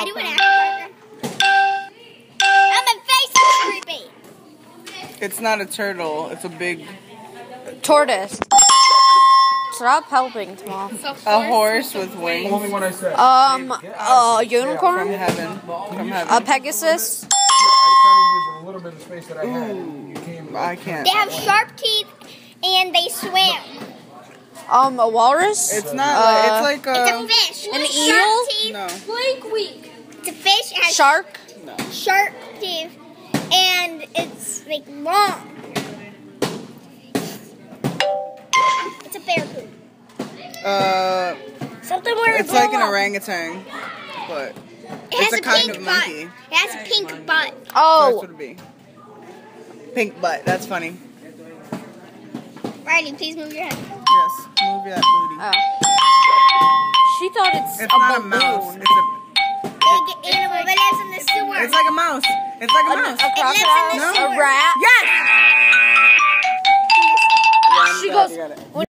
I do an acting program. My face is creepy. It's not a turtle. It's a big Tortoise. Stop helping, Tom. a horse with wings Only when I said. Um, a from unicorn, heaven. From a heaven. Pegasus, I kind of used a little bit of space that I had. I can't. They have sharp teeth and they swim. um, a walrus, It's not. like, Uh, it's like It's a a. fish. an with eel? Sharp. No. Blink week. It's a fish. It has shark, sharp teeth and it's like long. It's a bear poop. Uh, Something where it it's like an up. orangutan, but It it's has a a, kind pink of butt. It has a pink butt. that's oh, what it'd be. Pink butt. That's funny. Riley, please move your head. Yes. Move that booty. oh. She it's, It's a not a mouse. It's a. Big animal that lives in the sewer. It's like a mouse. It's like a A, mouse. a crocodile, lives in the a sewer. rat. Yes. She goes,